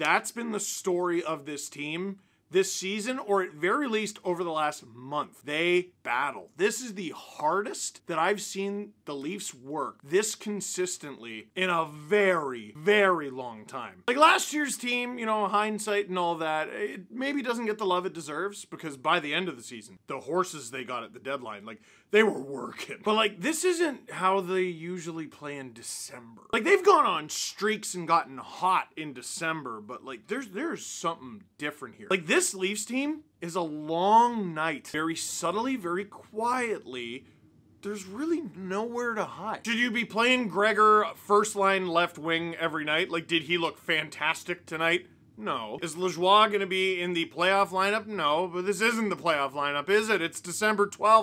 That's been the story of this team this season, or at very least over the last month. They battle. This is the hardest that I've seen the Leafs work this consistently in a very, very long time. Like last year's team, you know, hindsight and all that, it maybe doesn't get the love it deserves because by the end of the season, the horses they got at the deadline, like they were working. But like this isn't how they usually play in December. Like they've gone on streaks and gotten hot in December, but like there's there's something different here. Like this Leafs team is a long night. Very subtly, very quietly. There's really nowhere to hide. Should you be playing Gregor first line left wing every night? Like, did he look fantastic tonight? No. Is Lajoie going to be in the playoff lineup? No, but this isn't the playoff lineup, is it? It's December 12th.